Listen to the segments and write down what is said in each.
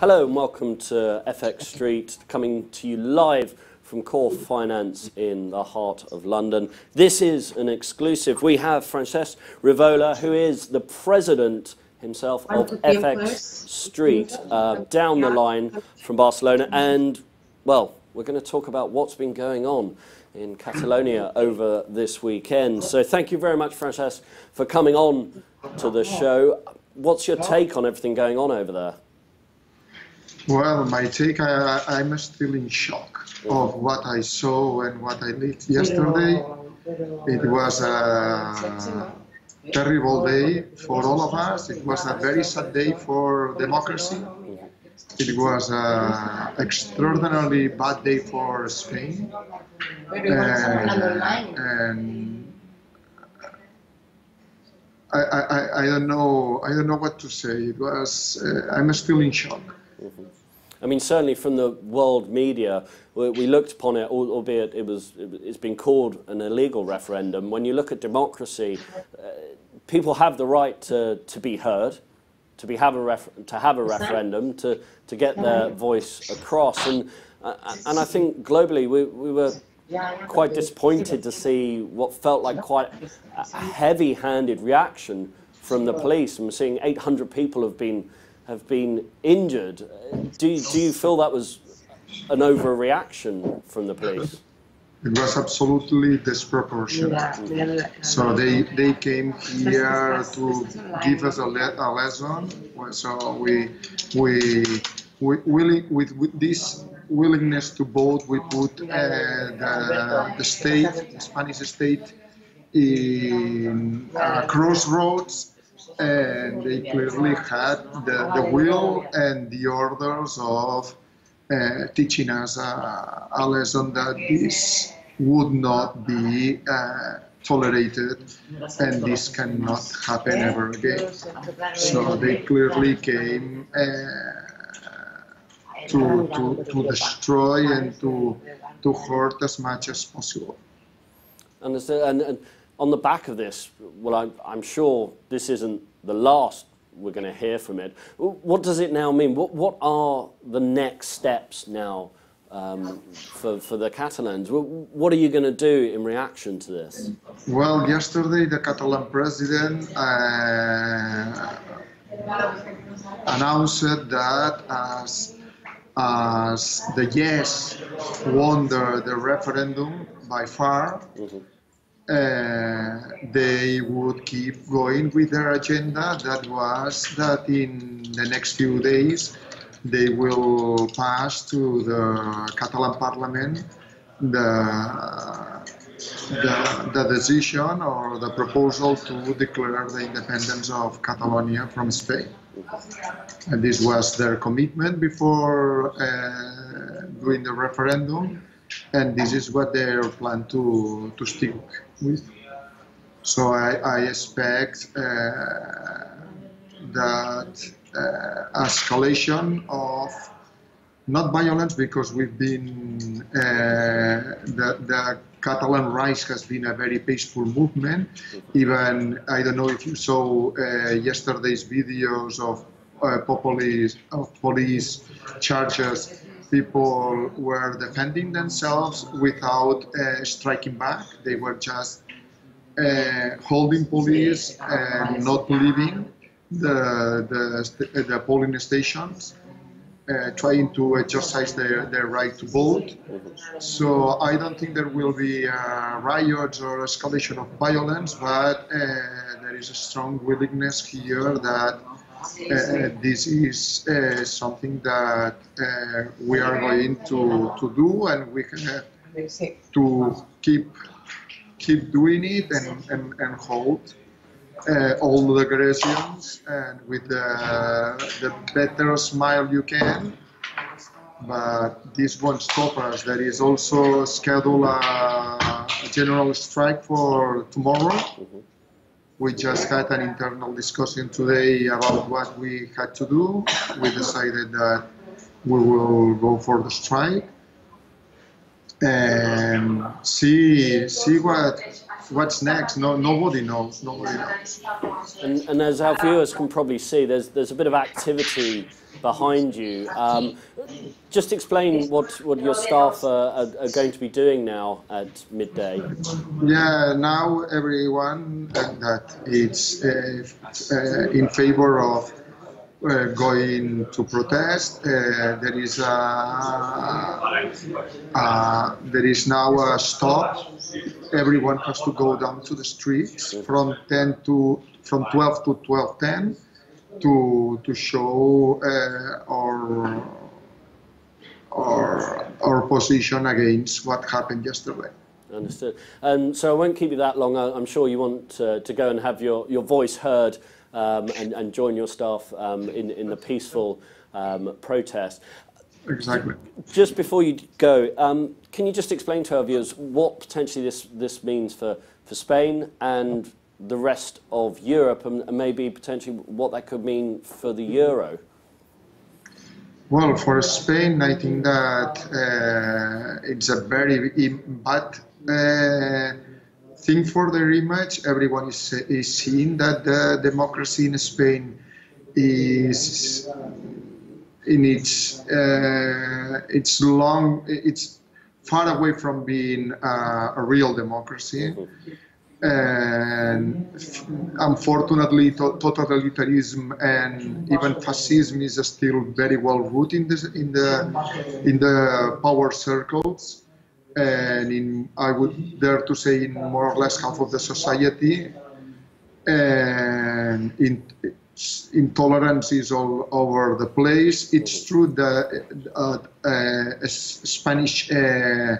Hello and welcome to FX Street, coming to you live from Core Finance in the heart of London. This is an exclusive. We have Francesc Riverola, who is the president himself of FX Street, uh, down the line from Barcelona. And, well, we're going to talk about what's been going on in Catalonia over this weekend. So thank you very much, Francesc, for coming on to the show. What's your take on everything going on over there? Well, my take, I, I'm still in shock of what I saw and what I did yesterday. It was a terrible day for all of us. It was a very sad day for democracy. It was an extraordinarily bad day for Spain. And, and I, I, I don't know I don't know what to say. It was uh, I'm still in shock. I mean, certainly from the world media, we, we looked upon it, albeit it was, it's been called an illegal referendum. When you look at democracy, uh, people have the right to, to be heard, to, be have, a to have a referendum, to, to get their voice across. And, uh, and I think globally we, we were quite disappointed to see what felt like quite a heavy-handed reaction from the police. And we're seeing 800 people have been have been injured. Do you, do you feel that was an overreaction from the police? It was absolutely disproportionate. So they they came here to give us a, le- a lesson. So we we we willing with, with this willingness to vote, we put uh, the, the state, the Spanish state, in a crossroads and they clearly had the, the will and the orders of uh, teaching us a, a, lesson that this would not be uh, tolerated and this cannot happen ever again. So they clearly came uh, to, to, to destroy and to, to hurt as much as possible. And, and, and on the back of this, well, I'm, I'm sure this isn't the last we're going to hear from it. What does it now mean? What, what are the next steps now um, for, for the Catalans? What are you going to do in reaction to this? Well, yesterday the Catalan president uh, announced that as, as the yes won the, the referendum by far, mm -hmm uh, they would keep going with their agenda. That was that in the next few days they will pass to the Catalan Parliament the, the, the decision or the proposal to declare the independence of Catalonia from Spain. And this was their commitment before uh, doing the referendum and this is what they are plan to, to stick with. So I, I expect uh, that uh, escalation of not violence because we've been uh, the, the Catalan rise has been a very peaceful movement. Even I don't know if you saw uh, yesterday's videos of uh, of police charges people were defending themselves without uh, striking back. They were just uh, holding police and not leaving the, the, the polling stations. Uh, trying to exercise their, their right to vote. So I don't think there will be uh, riots or escalation of violence, but uh, there is a strong willingness here that uh, this is uh, something that uh, we are going to, to do and we have to keep keep doing it and, and, and hold uh, all the aggressions and with the, the better smile you can. But this won't stop us. There is also scheduled a, a general strike for tomorrow. Mm -hmm we just had an internal discussion today about what we had to do. We decided that we will go for the strike and see see what what's next? No, nobody knows. Nobody knows. And, and as our viewers can probably see, there's there's a bit of activity behind you. Um, just explain what, what your staff are, are, are, going to be doing now at midday. Yeah, now everyone that is uh, uh, in favor of uh, going to protest. Uh, there is a, uh, there is now a stop. Everyone has to go down to the streets from 10 to from 12 to 12:10 to to show uh, our our our position against what happened yesterday. Understood. And so I won't keep you that long. I'm sure you want to, to go and have your, your voice heard um, and, and join your staff um, in, in the peaceful um, protest. Exactly. Just before you go, um, can you just explain to our viewers what potentially this, this means for, for Spain and the rest of Europe and, and maybe potentially what that could mean for the euro? Well, for Spain, I think that uh, it's a very bad uh, thing for their image. Everyone is, is seeing that the democracy in Spain is in its uh, it's long it's far away from being uh, a real democracy. And unfortunately, to- totalitarianism and even fascism is still very well rooted in, this, in the in the power circles and in I would dare to say in more or less half of the society, and in, intolerance is all over the place. It's true that uh, uh, Spanish uh,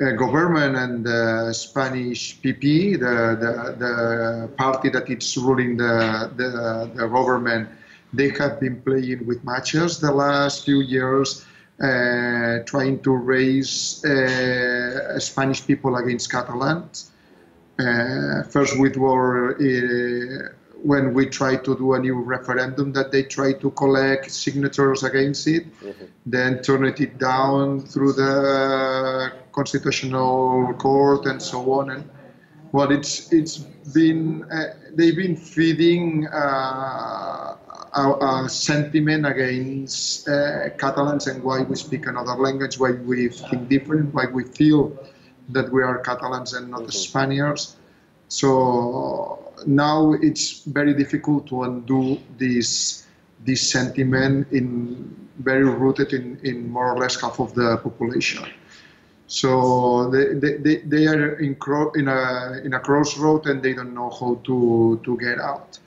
uh, government and the Spanish PP, the, the, the party that is ruling the, the, the government, they have been playing with matches the last few years uh, trying to raise uh, Spanish people against Catalans. Uh, first, we were when we tried to do a new referendum that they tried to collect signatures against it, mm-hmm. then turned it down through the constitutional court and so on. And well, it's it's been uh, they've been feeding a, a sentiment against uh, Catalans and why we speak another language, why we think different, why we feel that we are Catalans and not mm-hmm. Spaniards. So now it's very difficult to undo this this sentiment in very rooted in, in more or less half of the population. So they, they, they are in, in, a, in a crossroad and they don't know how to, to get out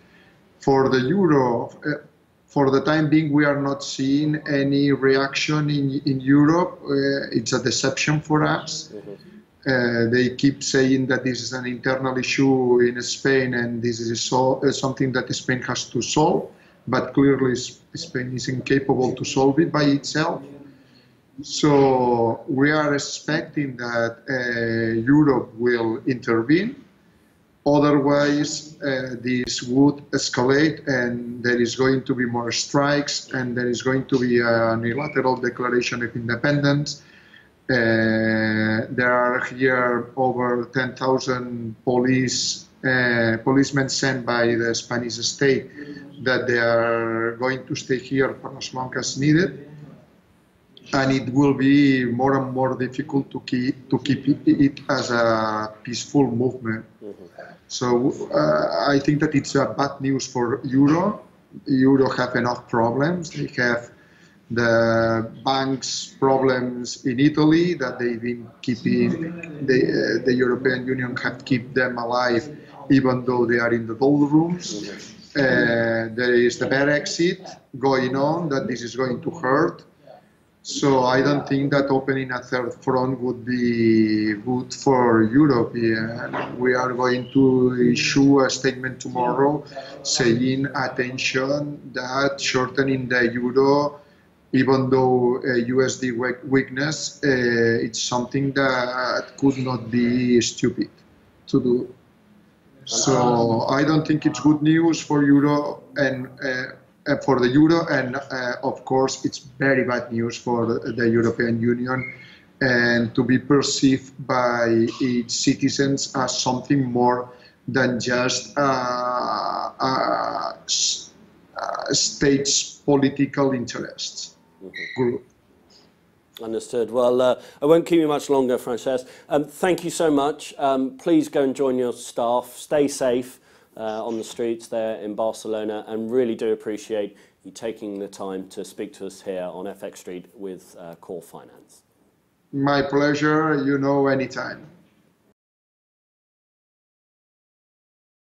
for the euro, uh, for the time being, we are not seeing any reaction in, in Europe. Uh, it's a deception for us. Uh, they keep saying that this is an internal issue in Spain and this is so, uh, something that Spain has to solve, but clearly Spain is incapable to solve it by itself. So we are expecting that uh, Europe will intervene Otherwise, uh, this would escalate and there is going to be more strikes and there is going to be a unilateral declaration of independence. Uh, there are here over 10,000 police uh, policemen sent by the Spanish state that they are going to stay here for as long as needed. And it will be more and more difficult to keep, to keep it as a peaceful movement. Mm-hmm. So uh, I think that it's a bad news for euro. Euro have enough problems. They have the banks problems in Italy that they've been keeping. The, uh, the European Union have kept them alive even though they are in the doldrums. Uh, there is the Brexit going on that this is going to hurt so I don't think that opening a third front would be good for Europe. Yeah. We are going to issue a statement tomorrow saying attention that shortening the euro, even though a USD weakness, uh, it's something that could not be stupid to do. So I don't think it's good news for euro and. Uh, for the euro, and uh, of course, it's very bad news for the European Union and to be perceived by its citizens as something more than just uh, uh, uh, states' political interests group. Understood. Well, uh, I won't keep you much longer, Francesc. Um, thank you so much. Um, please go and join your staff. Stay safe uh, on the streets there in Barcelona and really do appreciate you taking the time to speak to us here on FX Street with uh, Core Finance. My pleasure. You know, anytime.